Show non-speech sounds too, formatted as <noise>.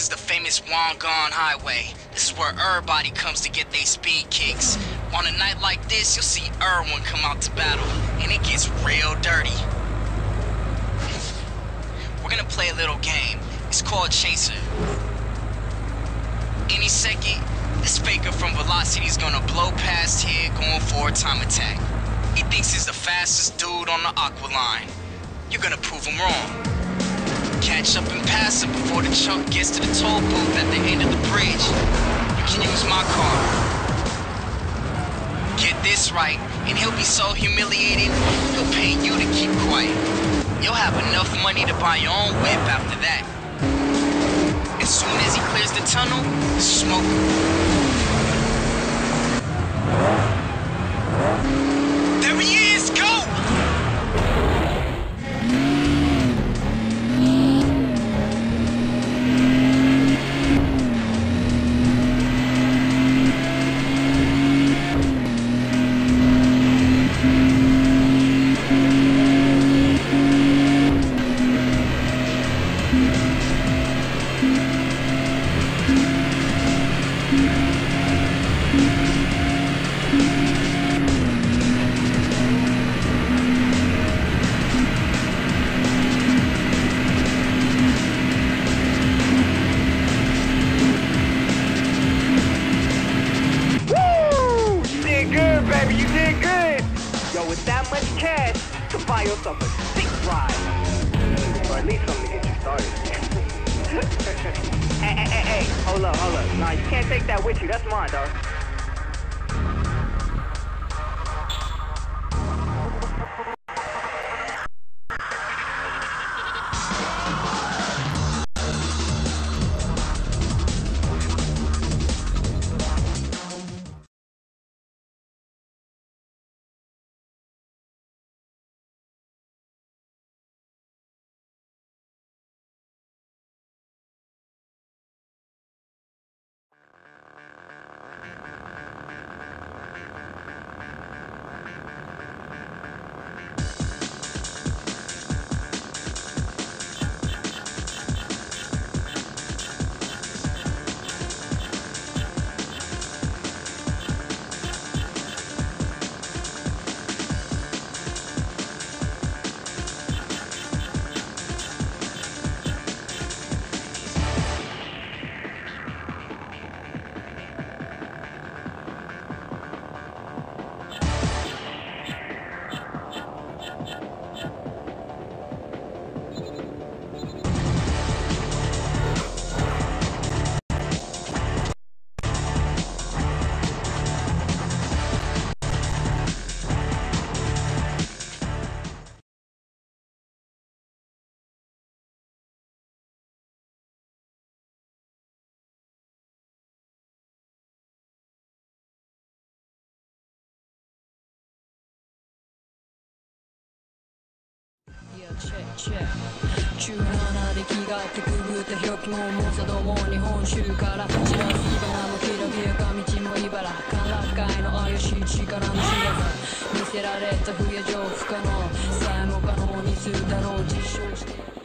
is the famous Wangan Highway. This is where everybody comes to get their speed kicks. On a night like this, you'll see Erwin come out to battle, and it gets real dirty. We're gonna play a little game. It's called Chaser. Any second, this faker from Velocity is gonna blow past here going for a time attack. He thinks he's the fastest dude on the aqua line. You're gonna prove him wrong. Catch up and pass him before the truck gets to the toll booth at the end of the bridge. You can use my car. Get this right, and he'll be so humiliated, he'll pay you to keep quiet. You'll have enough money to buy your own whip after that. As soon as he clears the tunnel, smoke him. Much cash, can buy yourself a sick ride. Or at least something to get you started. <laughs> hey, hey, hey, hey. Hold up, hold up. Nah, you can't take that with you. That's mine, dog. チェッチェ17で着替えてくぐった表記も重さども日本州から散らす火花もきらびやか道も茨から界の怪し力の知らず見せられた冬上不可能さえも可能にするだろう実証して